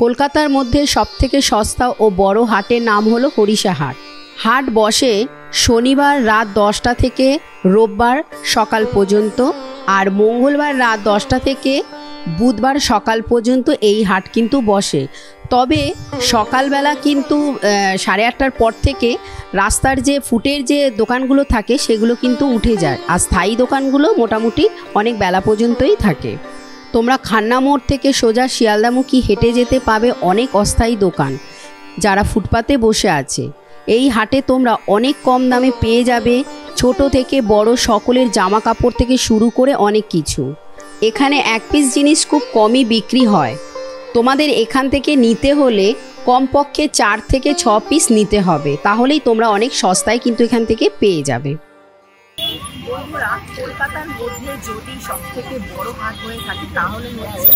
কলকাতার মধ্যে সবথেকে সস্তা ও বড় হাটের নাম হলো হরিষা হাট হাট বসে শনিবার রাত দশটা থেকে রোববার সকাল পর্যন্ত আর মঙ্গলবার রাত দশটা থেকে বুধবার সকাল পর্যন্ত এই হাট কিন্তু বসে। তবে সকালবেলা কিন্তু সাড়ে আটটার পর থেকে রাস্তার যে ফুটের যে দোকানগুলো থাকে সেগুলো কিন্তু উঠে যায়। আর স্থায়ী দোকানগুলো মোটামুটি অনেক বেলা পর্যন্তই থাকে। তোমরা খান্না মোড় থেকে সোজা শিয়ালদামুখী হেঁটে যেতে পাবে অনেক অস্থায়ী দোকান, যারা ফুটপাতে বসে আছে। এই হাটে তোমরা অনেক কম দামে পেয়ে যাবে, ছোট থেকে বড় সকলের জামা কাপড় থেকে শুরু করে অনেক কিছু। এখানে এক পিস জিনিস খুব কমই বিক্রি হয়। তোমাদের এখান থেকে নিতে হলে কমপক্ষে চার থেকে ছ পিস নিতে হবে, তাহলেই তোমরা অনেক সস্তায় কিন্তু এখান থেকে পেয়ে যাবে। বন্ধুরা কলকাতার মধ্যে যদি সব থেকে বড় হাট হয়ে থাকে, তাহলে হচ্ছে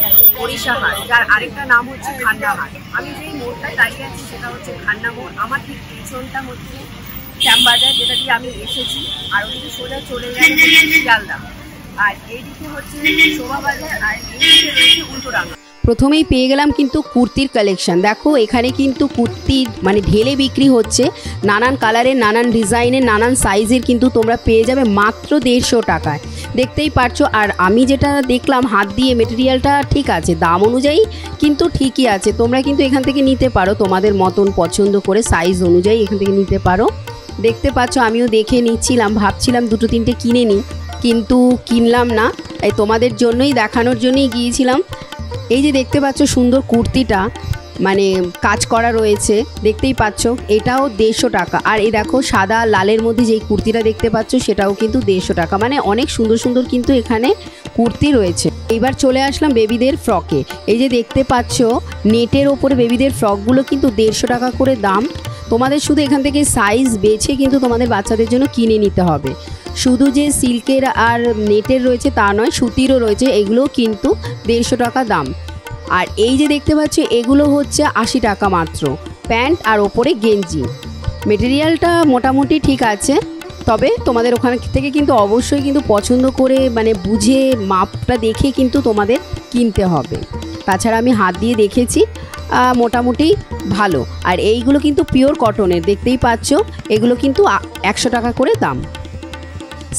ওড়িশা হাট যার আরেকটা নাম হচ্ছে খান্না হাট আমি যেই মোড়টায় দাঁড়িয়ে আছি, সেটা হচ্ছে খান্না মোড়। আমার ঠিক পেছনটা হচ্ছে শ্যামবাজার, যেটা দিয়ে আমি এসেছি। আর ওদিকে সোজা চলে গেলে হচ্ছে আর এইদিকে হচ্ছে শোভাবাজার, আর এইদিকে রয়েছে উল্টোডাঙ্গা প্রথমেই পেয়ে গেলাম কিন্তু কুর্তির কালেকশন দেখো, এখানে কিন্তু কুর্তি মানে ঢেলে বিক্রি হচ্ছে। নানান কালারের নানান ডিজাইনের নানান সাইজের কিন্তু তোমরা পেয়ে যাবে মাত্র দেড়শো টাকায়। দেখতেই পারছ, আর আমি যেটা দেখলাম, হাত দিয়ে মেটেরিয়ালটা ঠিক আছে, দাম অনুযায়ী কিন্তু ঠিকই আছে। তোমরা কিন্তু এখান থেকে নিতে পারো, তোমাদের মতন পছন্দ করে সাইজ অনুযায়ী এখান থেকে নিতে পারো। দেখতে পাচ্ছ, আমিও দেখে নিচ্ছিলাম, ভাবছিলাম দুটো তিনটে কিনে নিই, কিন্তু কিনলাম না। এই তোমাদের জন্যই, দেখানোর জন্যই গিয়েছিলাম। এই যে দেখতে পাচ্ছ সুন্দর কুর্তিটা মানে কাজ করা রয়েছে, দেখতেই পাচ্ছ, এটাও দেড়শো টাকা। আর এই দেখো সাদা লালের মধ্যে যেই কুর্তিটা দেখতে পাচ্ছ, সেটাও কিন্তু দেড়শো টাকা। মানে অনেক সুন্দর সুন্দর কিন্তু এখানে কুর্তি রয়েছে। এইবার চলে আসলাম বেবিদের ফ্রকে। এই যে দেখতে পাচ্ছ, নেটের ওপরে বেবিদের ফ্রকগুলো কিন্তু দেড়শো টাকা করে দাম। তোমাদের শুধু এখান থেকে সাইজ বেছে কিন্তু তোমাদের বাচ্চাদের জন্য কিনে নিতে হবে। শুধু যে সিল্কের আর নেটের রয়েছে তা নয়, সুতিরও রয়েছে, এগুলোও কিন্তু দেড়শো টাকা দাম। আর এই যে দেখতে পাচ্ছ, এগুলো হচ্ছে আশি টাকা মাত্র। প্যান্ট আর ওপরে গেঞ্জি। মেটেরিয়ালটা মোটামুটি ঠিক আছে, তবে তোমাদের ওখান থেকে কিন্তু অবশ্যই কিন্তু পছন্দ করে মানে বুঝে মাপটা দেখে কিন্তু তোমাদের কিনতে হবে। তাছাড়া আমি হাত দিয়ে দেখেছি মোটামুটি ভালো। আর এইগুলো কিন্তু পিওর কটনের দেখতেই পাচ্ছ, এগুলো কিন্তু একশো টাকা করে দাম।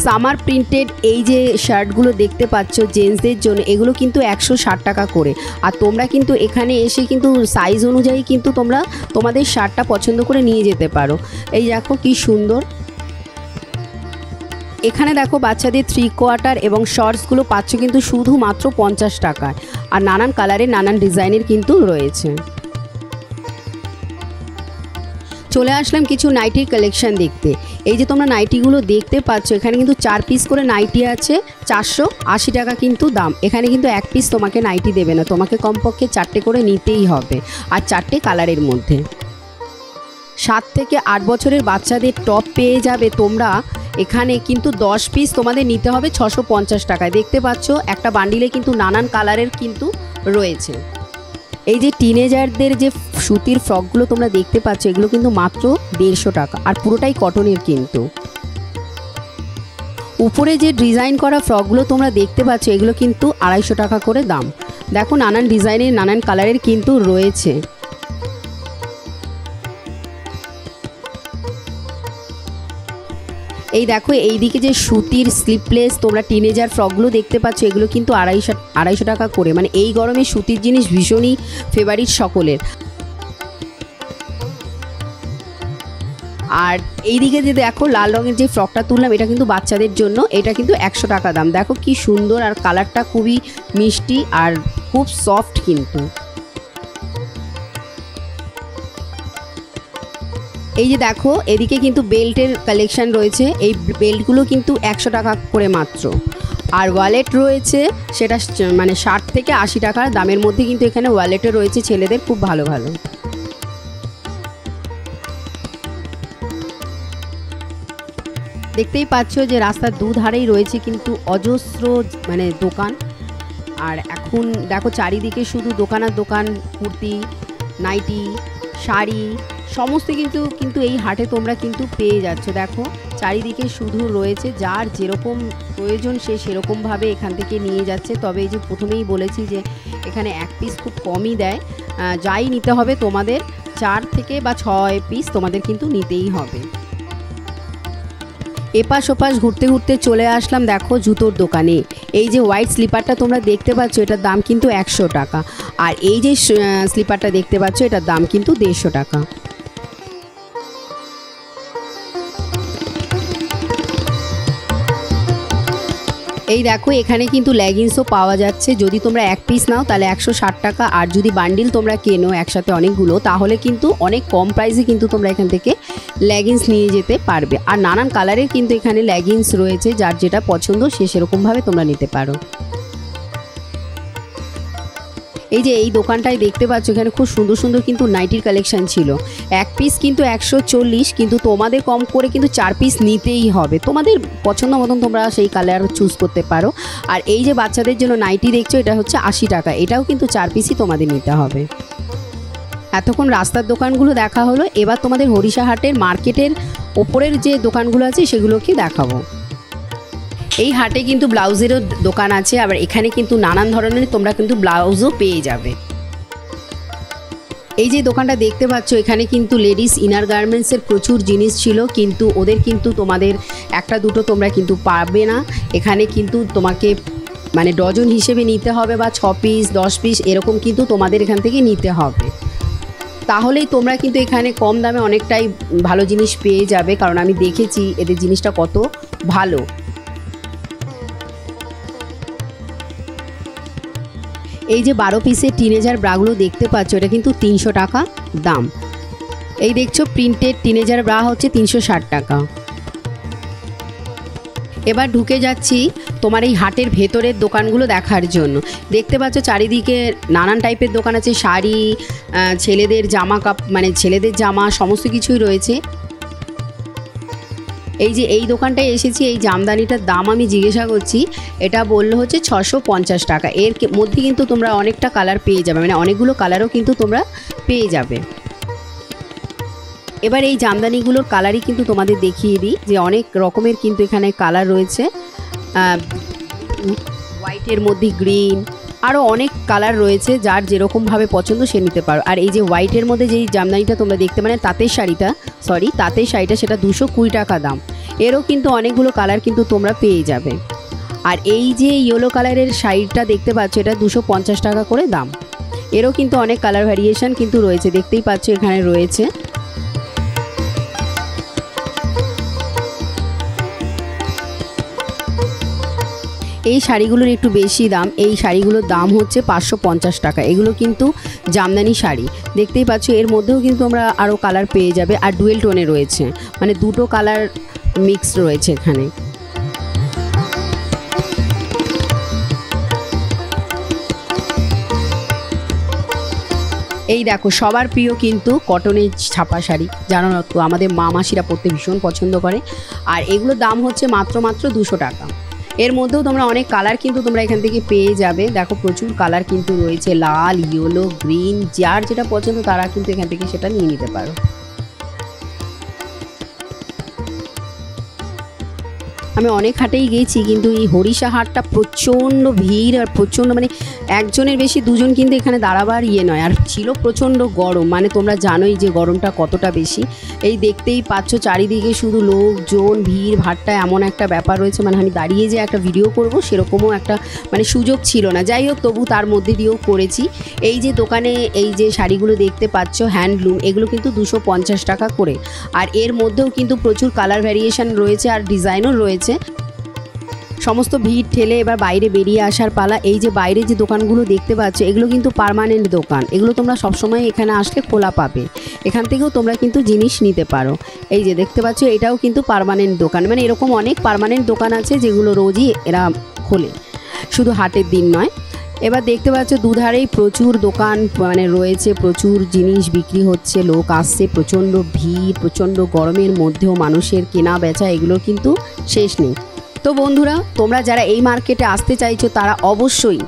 সামার প্রিন্টেড এই যে শার্টগুলো দেখতে পাচ্ছ জেন্টসদের জন্য, এগুলো কিন্তু একশো ষাট টাকা করে। আর তোমরা কিন্তু এখানে এসে কিন্তু সাইজ অনুযায়ী কিন্তু তোমরা তোমাদের শার্টটা পছন্দ করে নিয়ে যেতে পারো। এই দেখো কি সুন্দর। এখানে দেখো বাচ্চাদের থ্রি কোয়ার্টার এবং শর্টসগুলো পাচ্ছ কিন্তু শুধুমাত্র পঞ্চাশ টাকায়। আর নানান কালারের নানান ডিজাইনের কিন্তু রয়েছে। চলে আসলাম কিছু নাইটির কালেকশন দেখতে। এই যে তোমরা নাইটিগুলো দেখতে পাচ্ছ, এখানে কিন্তু চার পিস করে নাইটি আছে, চারশো আশি টাকা কিন্তু দাম। এখানে কিন্তু এক পিস তোমাকে নাইটি দেবে না, তোমাকে কমপক্ষে চারটে করে নিতেই হবে। আর চারটে কালারের মধ্যে। সাত থেকে আট বছরের বাচ্চাদের টপ পেয়ে যাবে তোমরা। এখানে কিন্তু দশ পিস তোমাদের নিতে হবে ছশো পঞ্চাশ টাকায়। দেখতে পাচ্ছ, একটা বান্ডিলে কিন্তু নানান কালারের কিন্তু রয়েছে। এই যে টিনেজারদের যে সুতির ফ্রকগুলো তোমরা দেখতে পাচ্ছ, এগুলো কিন্তু মাত্র দেড়শো টাকা। আর পুরোটাই কটনের কিন্তু। উপরে যে ডিজাইন করা ফ্রকগুলো তোমরা দেখতে পাচ্ছ, এগুলো কিন্তু আড়াইশো টাকা করে দাম। দেখো নানান ডিজাইনের নানান কালারের কিন্তু রয়েছে। এই দেখো, এইদিকে যে সুতির স্লিপলেস তোমরা টিনেজার ফ্রকগুলো দেখতে পাচ্ছ, এগুলো কিন্তু আড়াইশো আড়াইশো টাকা করে। মানে এই গরমে সুতির জিনিস ভীষণই ফেভারিট সকলের। আর এইদিকে যে দেখো, লাল রঙের যে ফ্রকটা তুললাম, এটা কিন্তু বাচ্চাদের জন্য, এটা কিন্তু একশো টাকা দাম। দেখো কি সুন্দর, আর কালারটা খুবই মিষ্টি আর খুব সফট কিন্তু। এই যে দেখো, এদিকে কিন্তু বেল্টের কালেকশন রয়েছে। এই বেল্টগুলো কিন্তু একশো টাকা করে মাত্র। আর ওয়ালেট রয়েছে, সেটা মানে ষাট থেকে আশি টাকার দামের মধ্যে কিন্তু এখানে ওয়ালেটও রয়েছে ছেলেদের খুব ভালো ভালো। দেখতেই পাচ্ছ যে রাস্তার দুধারেই রয়েছে কিন্তু অজস্র মানে দোকান। আর এখন দেখো চারিদিকে শুধু দোকান আর দোকান, কুর্তি, নাইটি, শাড়ি সমস্ত কিন্তু কিন্তু এই হাটে তোমরা কিন্তু পেয়ে যাচ্ছ। দেখো, চারিদিকে শুধু রয়েছে যার যেরকম প্রয়োজন সে সেরকমভাবে এখান থেকে নিয়ে যাচ্ছে। তবে এই যে প্রথমেই বলেছি যে, এখানে এক পিস খুব কমই দেয়। যাই নিতে হবে তোমাদের, চার থেকে বা ছয় পিস তোমাদের কিন্তু নিতেই হবে। এপাশ ওপাশ ঘুরতে ঘুরতে চলে আসলাম, দেখো জুতোর দোকানে। এই যে হোয়াইট স্লিপারটা তোমরা দেখতে পাচ্ছ, এটার দাম কিন্তু একশো টাকা। আর এই যে স্লিপারটা দেখতে পাচ্ছ, এটার দাম কিন্তু দেড়শো টাকা। এই দেখো, এখানে কিন্তু লেগিংসও পাওয়া যাচ্ছে। যদি তোমরা এক পিস নাও, তাহলে একশো ষাট টাকা। আর যদি বান্ডিল তোমরা কেনো একসাথে অনেকগুলো, তাহলে কিন্তু অনেক কম প্রাইসে কিন্তু তোমরা এখান থেকে লেগিংস নিয়ে যেতে পারবে। আর নানান কালারের কিন্তু এখানে লেগিংস রয়েছে, যার যেটা পছন্দ সে সেরকমভাবে তোমরা নিতে পারো। এই যে এই দোকানটায় দেখতে পাচ্ছ, এখানে খুব সুন্দর সুন্দর কিন্তু নাইটির কালেকশন ছিল। এক পিস কিন্তু একশো চল্লিশ, কিন্তু তোমাদের কম করে কিন্তু চার পিস নিতেই হবে। তোমাদের পছন্দ মতন তোমরা সেই কালার চুজ করতে পারো। আর এই যে বাচ্চাদের জন্য নাইটি দেখছ, এটা হচ্ছে আশি টাকা। এটাও কিন্তু চার পিসই তোমাদের নিতে হবে। এতক্ষণ রাস্তার দোকানগুলো দেখা হলো। এবার তোমাদের হরিষাহাটের মার্কেটের ওপরের যে দোকানগুলো আছে, সেগুলোকে দেখাবো। এই হাটে কিন্তু ব্লাউজেরও দোকান আছে, আবার এখানে কিন্তু নানান ধরনের তোমরা কিন্তু ব্লাউজও পেয়ে যাবে। এই যে দোকানটা দেখতে পাচ্ছ, এখানে কিন্তু লেডিস ইনার গার্মেন্টসের প্রচুর জিনিস ছিল, কিন্তু ওদের কিন্তু তোমাদের একটা দুটো তোমরা কিন্তু পাবে না। এখানে কিন্তু তোমাকে মানে ডজন হিসেবে নিতে হবে বা ছ পিস, দশ পিস, এরকম কিন্তু তোমাদের এখান থেকে নিতে হবে। তাহলেই তোমরা কিন্তু এখানে কম দামে অনেকটাই ভালো জিনিস পেয়ে যাবে, কারণ আমি দেখেছি এদের জিনিসটা কত ভালো। এই যে বারো পিসের টিনেজার ব্রাগুলো দেখতে পাচ্ছ, এটা কিন্তু তিনশো টাকা দাম। এই দেখছ প্রিন্টেড টিনেজার ব্রা হচ্ছে তিনশো ষাট টাকা। এবার ঢুকে যাচ্ছি তোমার এই হাটের ভেতরের দোকানগুলো দেখার জন্য। দেখতে পাচ্ছ, চারিদিকে নানান টাইপের দোকান আছে, শাড়ি ছেলেদের জামা কাপ মানে ছেলেদের জামা, সমস্ত কিছুই রয়েছে। এই যে এই দোকানটায় এসেছি, এই জামদানিটার দাম আমি জিজ্ঞাসা করছি, এটা বলল হচ্ছে ছশো পঞ্চাশ টাকা। এর মধ্যে কিন্তু তোমরা অনেকটা কালার পেয়ে যাবে মানে অনেকগুলো কালারও কিন্তু তোমরা পেয়ে যাবে। এবার এই জামদানিগুলোর কালারই কিন্তু তোমাদের দেখিয়ে দিই, যে অনেক রকমের কিন্তু এখানে কালার রয়েছে। হোয়াইটের মধ্যে গ্রিন আরও অনেক কালার রয়েছে যার যেরকমভাবে পছন্দ সে নিতে পারো। আর এই যে হোয়াইটের মধ্যে যেই জামদানিটা তোমরা দেখতে মানে তাঁতের শাড়িটা সরি তাঁতের শাড়িটা সেটা দুশো কুড়ি টাকা দাম। এরও কিন্তু অনেকগুলো কালার কিন্তু তোমরা পেয়ে যাবে। আর এই যে ইয়েলো কালারের শাড়িটা দেখতে পাচ্ছ, এটা দুশো পঞ্চাশ টাকা করে দাম। এরও কিন্তু অনেক কালার ভ্যারিয়েশন কিন্তু রয়েছে, দেখতেই পাচ্ছ এখানে রয়েছে। এই শাড়িগুলোর একটু বেশি দাম। এই শাড়িগুলোর দাম হচ্ছে পাঁচশো পঞ্চাশ টাকা। এগুলো কিন্তু জামদানি শাড়ি। দেখতেই পাচ্ছ, এর মধ্যেও কিন্তু আমরা আরও কালার পেয়ে যাবে। আর ডুয়েল টোনে রয়েছে। মানে দুটো কালার মিক্স রয়েছে এখানে। এই দেখো, সবার প্রিয় কিন্তু কটনের ছাপা শাড়ি। জানো না তো, আমাদের মা মাসিরা পরতে ভীষণ পছন্দ করে। আর এগুলোর দাম হচ্ছে মাত্র মাত্র দুশো টাকা। এর মধ্যেও তোমরা অনেক কালার কিন্তু তোমরা এখান থেকে পেয়ে যাবে। দেখো, প্রচুর কালার কিন্তু রয়েছে। লাল ইয়েলো গ্রিন যার যেটা পছন্দ তারা কিন্তু এখান থেকে সেটা নিয়ে নিতে পারো। আমি অনেক হাটেই গেছি কিন্তু এই হরিষা হাটটা প্রচণ্ড ভিড় আর প্রচণ্ড মানে একজনের বেশি দুজন কিন্তু এখানে দাঁড়াবার ইয়ে নয়। আর ছিল প্রচণ্ড গরম। মানে তোমরা জানোই যে গরমটা কতটা বেশি। এই দেখতেই পাচ্ছ চারিদিকে শুধু লোকজন, ভিড় ভাট্টা এমন একটা ব্যাপার রয়েছে। মানে আমি দাঁড়িয়ে যে একটা ভিডিও করব, সেরকমও একটা মানে সুযোগ ছিল না। যাই হোক, তবু তার মধ্যে দিয়েও করেছি। এই যে দোকানে এই যে শাড়িগুলো দেখতে পাচ্ছ হ্যান্ডলুম এগুলো কিন্তু দুশো টাকা করে। আর এর মধ্যেও কিন্তু প্রচুর কালার ভ্যারিয়েশন রয়েছে আর ডিজাইনও রয়েছে। সমস্ত ভিড় ঠেলে এবার বাইরে বেরিয়ে আসার পালা, এই যে বাইরে যে দোকানগুলো দেখতে পাচ্ছ, এগুলো কিন্তু পার্মানেন্ট দোকান। এগুলো তোমরা সবসময় এখানে আসলে খোলা পাবে। এখান থেকেও তোমরা কিন্তু জিনিস নিতে পারো। এই যে দেখতে পাচ্ছ, এটাও কিন্তু পারমানেন্ট দোকান। মানে এরকম অনেক পারমানেন্ট দোকান আছে যেগুলো রোজই এরা খোলে। শুধু হাটের দিন নয়। এবার দেখতে পাচ্ছ, দুধারেই প্রচুর দোকান মানে রয়েছে, প্রচুর জিনিস বিক্রি হচ্ছে, লোক আসছে, প্রচণ্ড ভিড়, প্রচণ্ড গরমের মধ্যেও মানুষের কেনা বেচা এগুলো কিন্তু শেষ নেই। তো বন্ধুরা, তোমরা যারা এই মার্কেটে আসতে চাইছো, তারা অবশ্যই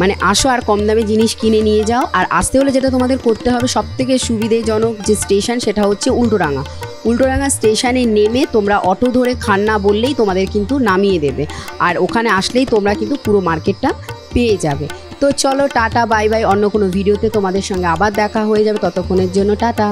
মানে আসো আর কম দামে জিনিস কিনে নিয়ে যাও। আর আসতে হলে যেটা তোমাদের করতে হবে সব থেকে সুবিধেজনক যে স্টেশন সেটা হচ্ছে উল্টোডাঙ্গা উল্টোডাঙ্গা স্টেশনে নেমে তোমরা অটো ধরে খান্না বললেই তোমাদের কিন্তু নামিয়ে দেবে। আর ওখানে আসলেই তোমরা কিন্তু পুরো মার্কেটটা পেয়ে যাবে। তো চলো, টাটা বাই বাই অন্য কোনো ভিডিওতে তোমাদের সঙ্গে আবার দেখা হয়ে যাবে। ততক্ষণের জন্য টাটা।